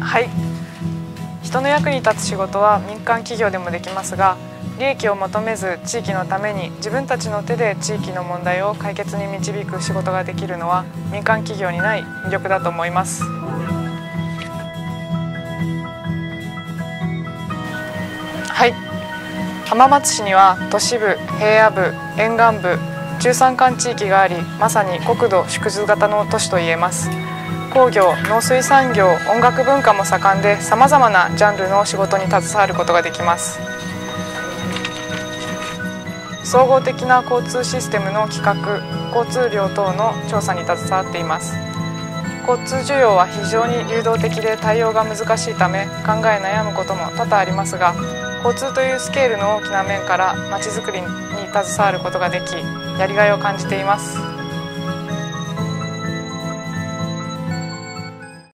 はい。人の役に立つ仕事は民間企業でもできますが利益を求めず地域のために自分たちの手で地域の問題を解決に導く仕事ができるのは民間企業にない魅力だと思います。はい。浜松市には都市部平野部沿岸部中山間地域がありまさに国土縮図型の都市といえます。工業農水産業音楽文化も盛んでさまざまなジャンルの仕事に携わることができます。総合的な交通システムの企画交通量等の調査に携わっています。交通需要は非常に流動的で対応が難しいため考え悩むことも多々ありますが交通というスケールの大きな面からまちづくりに携わることができやりがいを感じています。